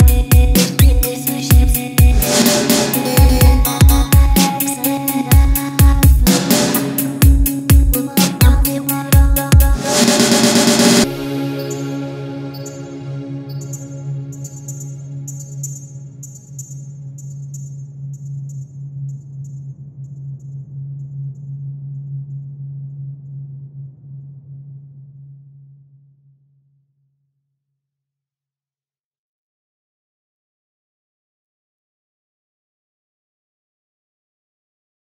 night